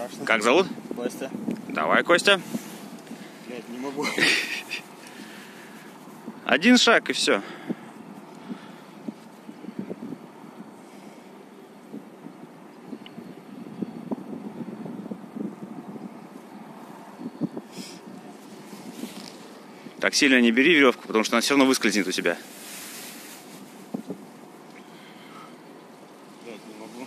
страшно. Как зовут? Костя. Давай, Костя. Блять, не могу. Один шаг и все. Так сильно не бери веревку, потому что она все равно выскользнет у тебя. Блять, не могу.